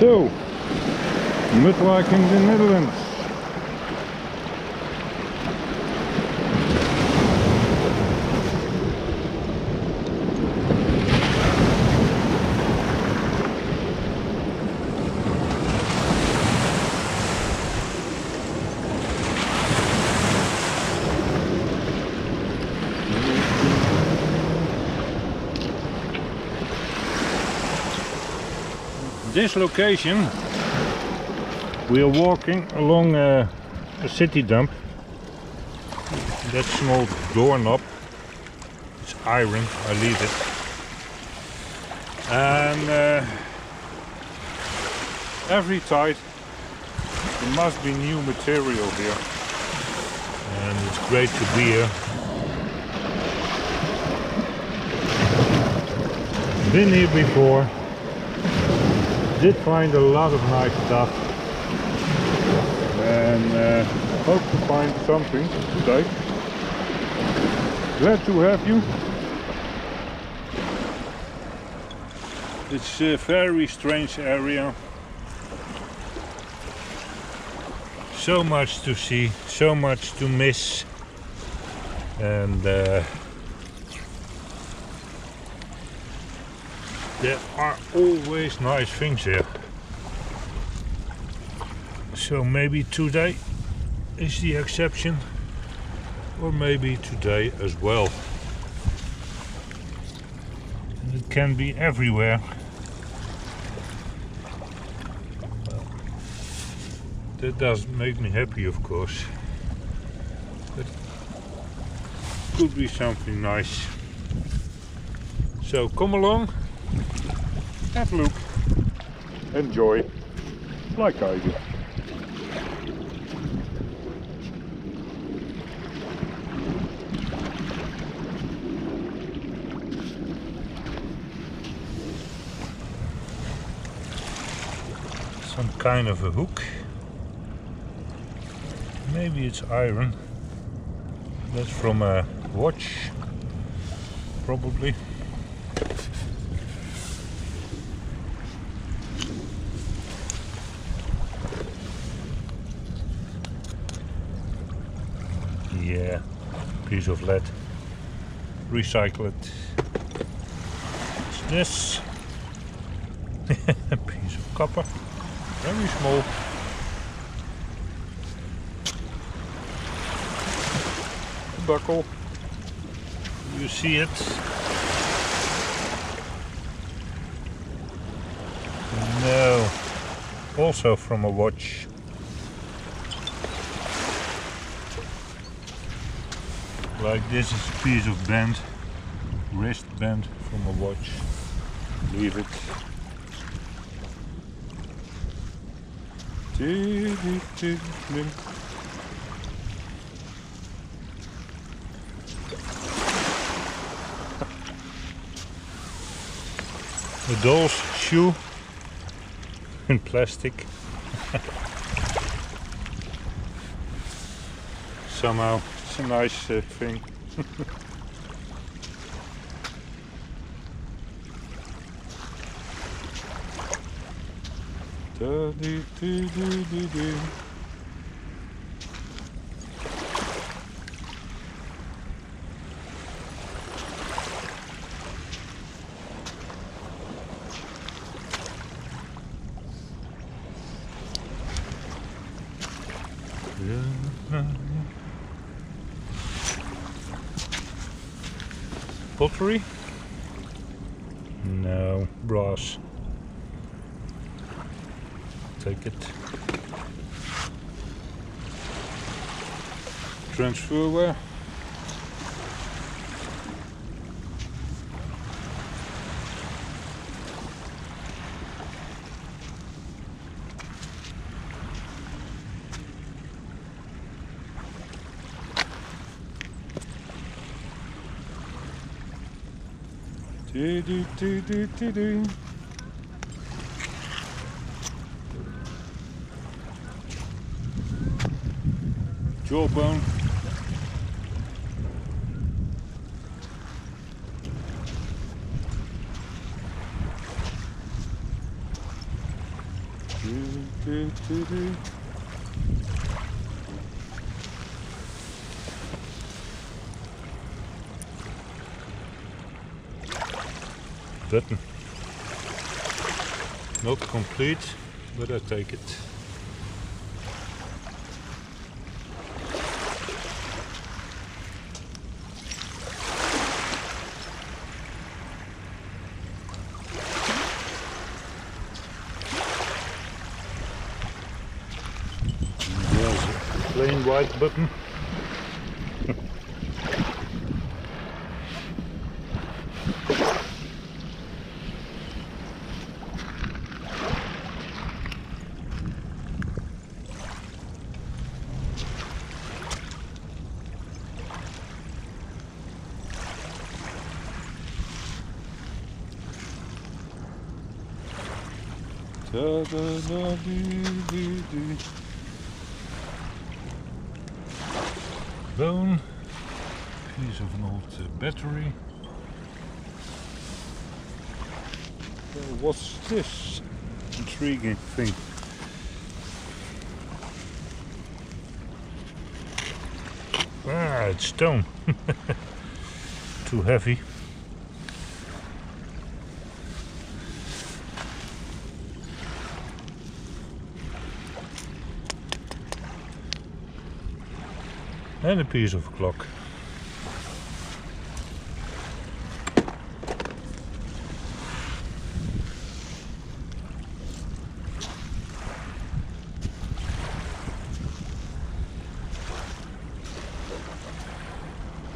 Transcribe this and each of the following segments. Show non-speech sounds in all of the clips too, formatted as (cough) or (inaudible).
So, Mudwijk in the Netherlands. This location we are walking along a, a city dump. That small doorknob, it's iron, I leave it. And uh, every tide there must be new material here. And it's great to be here. Been here before. Did find a lot of nice stuff and uh, hope to find something today. Glad to have you. It's a very strange area. So much to see, so much to miss. And uh, there are always nice things here. So maybe today is the exception or maybe today as well. And it can be everywhere. Well, that doesn't make me happy of course. But could be something nice. So come along, have a look, enjoy, like I do. some kind of a hook. Maybe it's iron. That's from a watch, probably. Piece of lead. Recycle it. It's this. (laughs) piece of copper very small. Buckle. You see it? No. Also from a watch. Like this is a piece of band, wristband from a watch. Leave it. (laughs) The doll's shoe in plastic. (laughs) Somehow it's a nice uh, thing. (laughs) Da, dee, dee, dee, dee, dee. Pottery? No, brass take it. Transferware. Do do do do do do. jawbone. Do, do, do, do. Button. Not complete, but I take it. Plain white button. Da, da, da, bone, piece of an old uh, battery. What's this intriguing thing? Ah, it's stone. (laughs) Too heavy. And a piece of clock.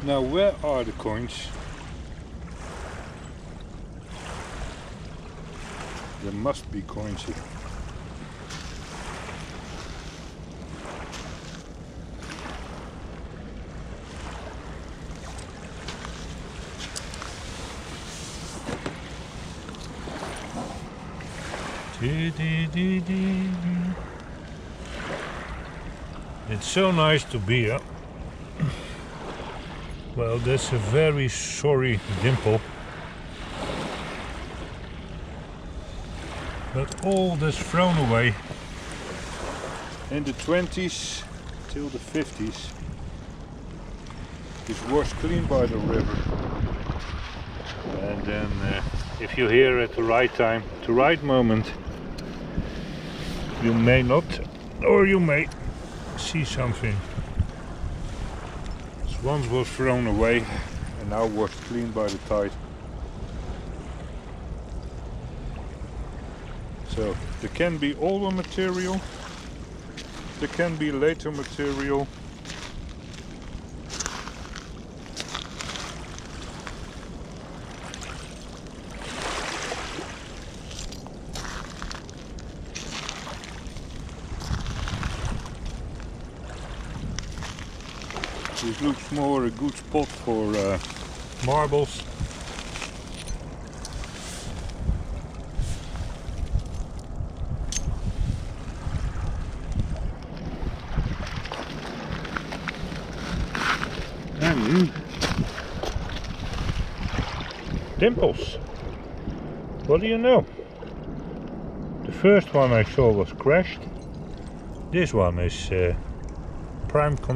Now, where are the coins? There must be coins here. Dee, dee, dee, dee, dee. It's so nice to be here. (clears throat) Well, that's a very sorry thimble. But all that's thrown away. In the 20s till the 50s, it was clean by the river. And then, uh, if you're here at the right time, the right moment, you may not, or you may see something. This once was thrown away and now was cleaned by the tide. So there can be older material, there can be later material. This looks more a good spot for uh, Marbles. And thimbles. What do you know? The first one I saw was crashed. This one is uh, prime condition.